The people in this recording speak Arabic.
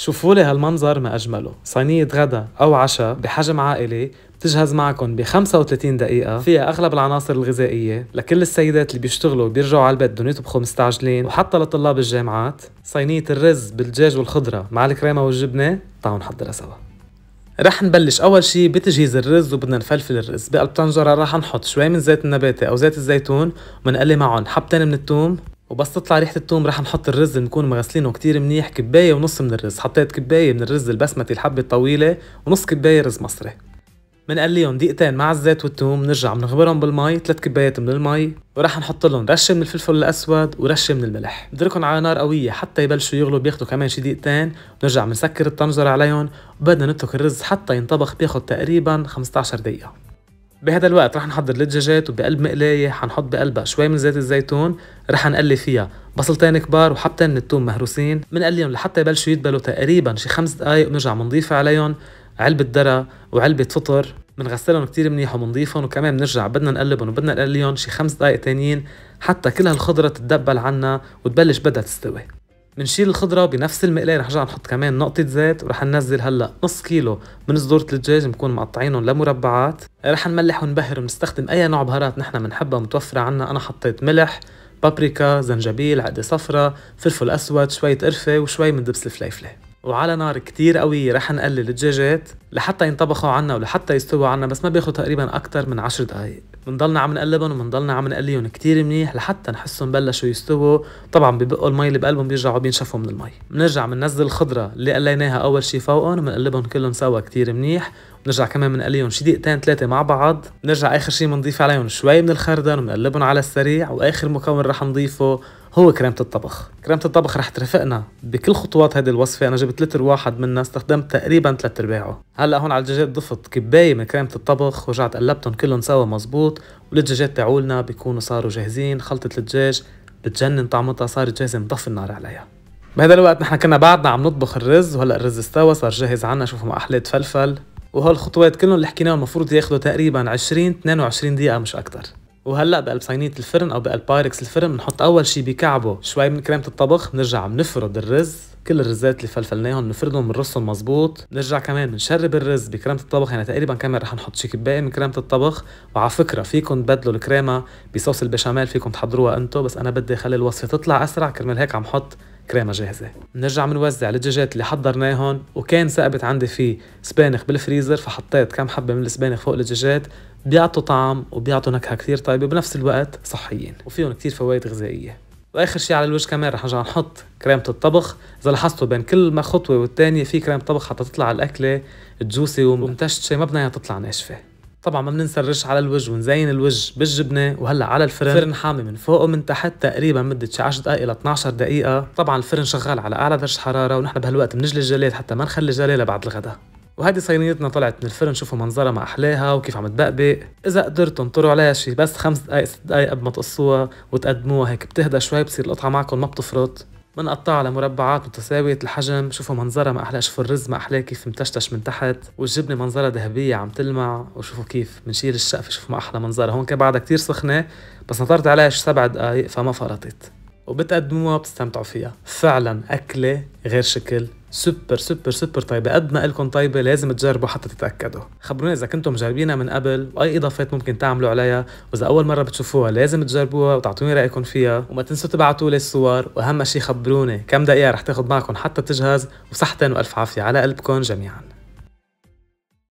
شوفوا لي هالمنظر ما أجمله. صينية غدا أو عشاء بحجم عائلي بتجهز معكم ب 35 دقيقة. فيها أغلب العناصر الغذائية لكل السيدات اللي بيشتغلوا وبيرجعوا على البيت يطبخوا مستعجلين وحتى لطلاب الجامعات. صينية الرز بالدجاج والخضرة مع الكريمة والجبنة. تعالوا نحضرها سوا. رح نبلش. أول شي بتجهيز الرز وبدنا نفلفل الرز. بقلب طنجرة رح نحط شوي من زيت النباتي أو زيت الزيتون ومنقلي معهم حبتين من الثوم. وبس تطلع ريحة الثوم رح نحط الرز اللي نكون مغسلينه كتير منيح كباية ونص من الرز. حطيت كباية من الرز البسمتي الحبة الطويلة ونص كباية رز مصري. منقليهم دقيقتين مع الزيت والثوم بنرجع بنغبرهم بالمي ثلاث كبايات من المي ورح نحط لهم رشة من الفلفل الأسود ورشة من الملح. نتركهم على نار قوية حتى يبلشوا يغلوا بياخذوا كمان شي دقيقتين ونرجع بنسكر الطنجرة عليهم وبدنا نترك الرز حتى ينطبخ بياخذ تقريبا 15 دقيقة. بهذا الوقت رح نحضر الدجاجات وبقلب مقلاية حنحط بقلبها شوي من زيت الزيتون رح نقلي فيها بصلتين كبار وحبتين من الثوم مهروسين بنقليهم لحتى يبلشوا يدبلوا تقريبا شي خمس دقايق ونرجع بنضيف عليهم علبة درة وعلبة فطر بنغسلهم كتير منيح وبنضيفهم وكمان بنرجع بدنا نقلبهم وبدنا نقليهم شي خمس دقايق تانيين حتى كل هالخضرة تتدبل عنا وتبلش بدها تستوي. بنشيل الخضرة بنفس المقلاية رح نرجع نحط كمان نقطة زيت ورح ننزل هلأ نص كيلو من صدورة الدجاج بنكون مقطعينهم لمربعات. رح نملح ونبهر ونستخدم أي نوع بهارات نحن بنحبها متوفرة عنا. أنا حطيت ملح بابريكا زنجبيل عقدة صفرة فلفل أسود شوية قرفة وشوي من دبس الفليفلة. وعلى نار كتير قوية رح نقلل الدجاجات لحتى ينطبخوا عنا ولحتى يستووا عنا بس ما بياخذ تقريبا أكتر من عشر دقايق. بنضلنا عم نقلبهم وبنضلنا عم نقليهم كتير منيح لحتى نحسهم بلشوا يستووا. طبعا ببقوا المي اللي بقلبهم بيرجعوا بينشفوا من المي. بنرجع بننزل الخضرة اللي قليناها أول شي فوقهم وبنقلبهم كلهم سوا كتير منيح. بنرجع كمان بنقليهم شي دقيقتين ثلاثة مع بعض. بنرجع آخر شي بنضيف عليهم شوي من الخردل وبنقلبهم على السريع وآخر مكون رح نضيفه هو كريمة الطبخ. كريمة الطبخ رح ترافقنا بكل خطوات هذه الوصفة. أنا جبت لتر واحد منها استخدمت تقريبا ثلاث أرباعه. هلأ هون على الدجاجات ضفت كباية من كريمة الطبخ ورجعت قلبتهم كلهم سوا مزبوط والدجاجات تاعولنا بيكونوا صاروا جاهزين. خلطة الدجاج بتجنن طعمتها صارت جاهزة نطفي النار عليها. بهذا الوقت نحن كنا بعدنا عم نطبخ الرز وهلأ الرز استوى صار جاهز عنا. شوفوا مع أحلى فلفل. وهالخطوات كلهم اللي حكيناهم المفروض ياخذوا تقريبا 20 22 دقيقة مش أكتر. وهلأ بقلب صينيه الفرن أو بقلب بايركس الفرن بنحط أول شي بكعبه شوي من كريمة الطبخ بنرجع بنفرد الرز كل الرزات اللي فلفلناهم بنفردهم بنرصهم مزبوط بنرجع كمان بنشرب الرز بكريمة الطبخ يعني تقريبا كمان رح نحط شي كبايه من كريمة الطبخ. وعلى فكرة فيكم تبدلوا الكريمة بصوص البشاميل فيكم تحضروها أنتم بس أنا بدي أخلي الوصفة تطلع أسرع كرمال هيك عم حط كريمة جاهزة. بنرجع بنوزع الدجاجات اللي حضرناهم وكان ثابت عندي فيه سبانخ بالفريزر فحطيت كم حبة من السبانخ فوق الدجاجات. بيعطوا طعم وبيعطوا نكهة كثير طيبة وبنفس الوقت صحيين وفيهم كثير فوائد غذائية. وآخر شيء على الوجه كمان رح نرجع نحط كريمة الطبخ. إذا لاحظتوا بين كل ما خطوة والتانية في كريمة طبخ حتى تطلع الأكلة جوسي ومتشتشة ما بدنا تطلع ناشفة. طبعا ما بننسى الرش على الوجه ونزين الوجه بالجبنة وهلأ على الفرن. فرن حامي من فوق ومن تحت تقريبا مدة شي 10 دقائق ل 12 دقيقة. طبعا الفرن شغال على أعلى درجة حرارة ونحن بهالوقت بنجلي الجلاد حتى ما نخلي جليه لبعد الغداء. وهذه صينيتنا طلعت من الفرن شوفوا منظرها ما أحلاها وكيف عم تبقبق. إذا قدرتوا انطروا عليها شي بس خمس دقائق ست دقائق قبل ما تقصوها وتقدموها هيك بتهدى شوي بصير القطعة معكم ما بتفرط. بنقطعها لمربعات متساوية الحجم. شوفوا منظرها ما أحلى شوفوا الرز ما أحلى كيف متشتش من تحت. والجبنة منظرها ذهبية عم تلمع. وشوفوا كيف بنشيل الشقفة شوفوا ما أحلى منظرها. هون كان بعدها كتير سخنة بس نطرت عليها شي سبع دقايق فما فرطت. وبتقدموها بتستمتعوا فيها. فعلا أكلة غير شكل. super super super طيبة. قد ما لكم طيبة لازم تجربوا حتى تتأكدوا. خبرونا إذا كنتم مجربينها من قبل وأي إضافات ممكن تعملوا عليها وإذا أول مرة بتشوفوها لازم تجربوها وتعطوني رأيكم فيها. وما تنسوا تبعتوا لي الصور وأهم شيء خبروني كم دقيقة رح تاخد معكم حتى تجهز وصحتين وألف عافية على قلبكم جميعاً.